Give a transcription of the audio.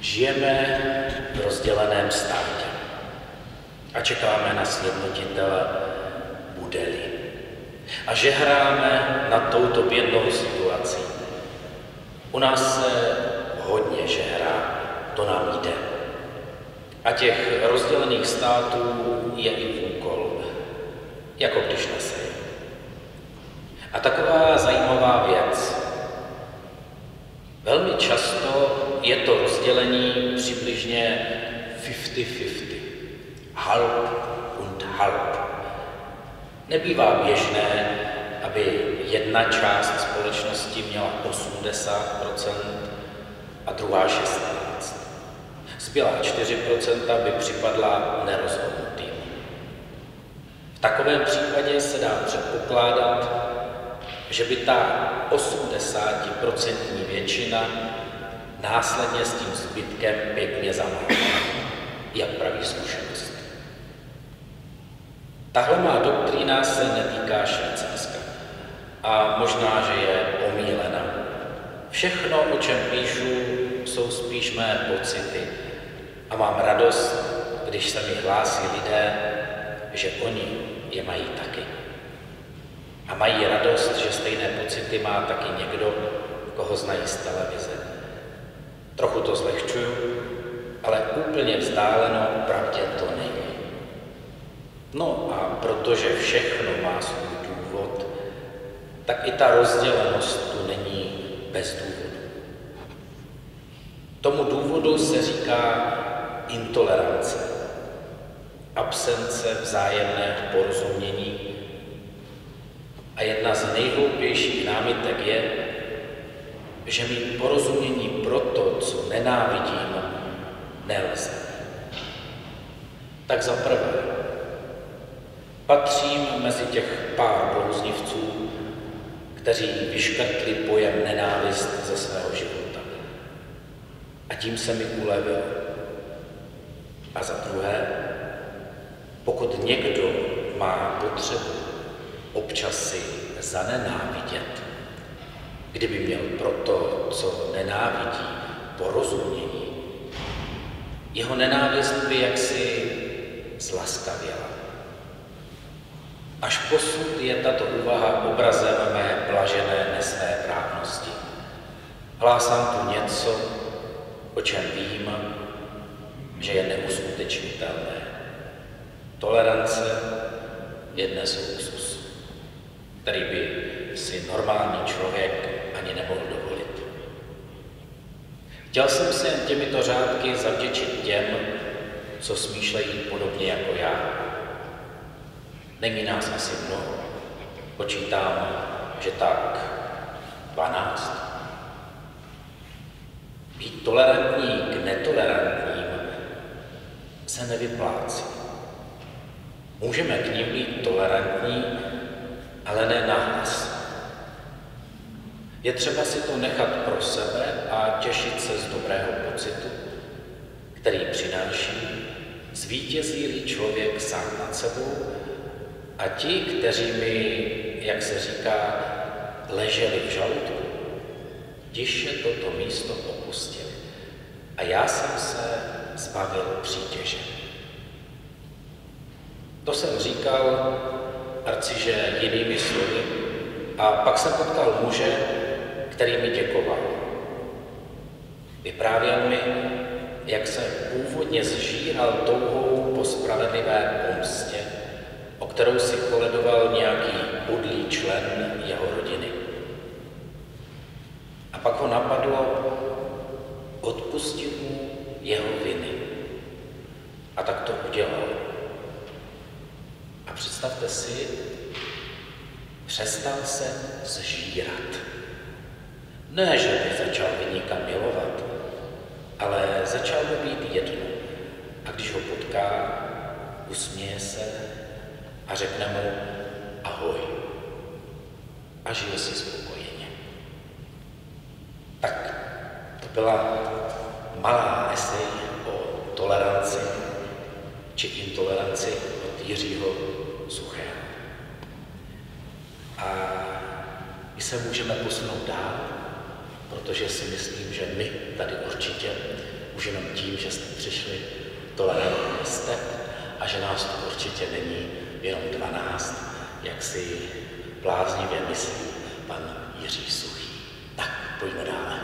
Žijeme v rozděleném státě a čekáme na sjednotitele, bude-li. A že hráme na touto bědnou situací. U nás se hodně žehrá, to nám jde. A těch rozdělených států je i úkol, jako když nesejí. A taková zajímavá věc. Velmi často je to rozdělení přibližně 50-50. Halb und halb. Nebývá běžné, aby jedna část společnosti měla 80% a druhá 16. Zbylá 4% by připadla nerozhodnutým. V takovém případě se dá předpokládat, že by ta 80% většina následně s tím zbytkem pěkně zamávala, jak praví zkušenost. Tahle má doktrína se netýká Švýcarska a možná, že je omílena. Všechno, o čem píšu, jsou spíš mé pocity a mám radost, když se mi hlásí lidé, že oni je mají taky. A mají radost, že stejné pocity má taky někdo, koho znají z televize. Trochu to zlehčuju, ale úplně vzdáleno pravdě to není. No a protože všechno má svůj důvod, tak i ta rozdělenost tu není bez důvodu. Tomu důvodu se říká intolerance, absence vzájemného porozumění a jedna z nejhloupějších námitek je, že mít porozumění pro to, co nenávidím, nelze. Tak za prvé, patřím mezi těch pár blouznivců, kteří vyškrtli pojem nenávist ze svého života. A tím se mi ulevil. A za druhé, pokud někdo má potřebu občas si zanenávidět, kdyby měl pro to, co nenávidí, porozumění, jeho nenávist by jaksi zlaskavěla. Až posud je tato úvaha obrazem mé blažené právnosti. Hlásám tu něco, o čem vím, že je neuskutečnitelné. Tolerance je dnes luxus, který by si normální člověk ani nemohl dovolit. Chtěl jsem se těmito řádky zavděčit těm, co smýšlejí podobně jako já. Není nás asi mnoho. Počítám, že tak 12. Být tolerantní k netolerantním se nevyplácí. Můžeme k ním být tolerantní, ale ne nahlas. Je třeba si to nechat pro sebe a těšit se z dobrého pocitu, který přináší, zvítězí člověk sám nad sebou a ti, kteří mi, jak se říká, leželi v žaludku, tiše toto místo opustili. A já jsem se zbavil přítěže. To jsem říkal arciže jinými slovy a pak jsem potkal muže, který mi děkoval. Vyprávěl mi, jak se původně zžíral touhou po spravedlivé pomstě, o kterou si koledoval nějaký budlý člen jeho rodiny. A pak ho napadlo odpustit mu jeho viny. A tak to udělal. A představte si, přestal se zžírat. Ne, že by začal vyníka milovat, ale začal mu být jedno. A když ho potká, usměje se a řekne mu ahoj. A žije si spokojeně. Tak to byla malá esej o toleranci či intoleranci od Jiřího Suchého. A my se můžeme posunout dál protože si myslím, že my tady určitě už jenom tím, že jste přišli, tolerantní jste a že nás tu určitě není jenom 12, jak si bláznivě myslí pan Jiří Suchý. Tak, pojďme dále.